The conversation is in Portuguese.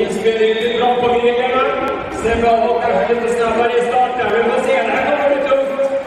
Inspiruje drop powinienem, Seba Oka, chętnie a na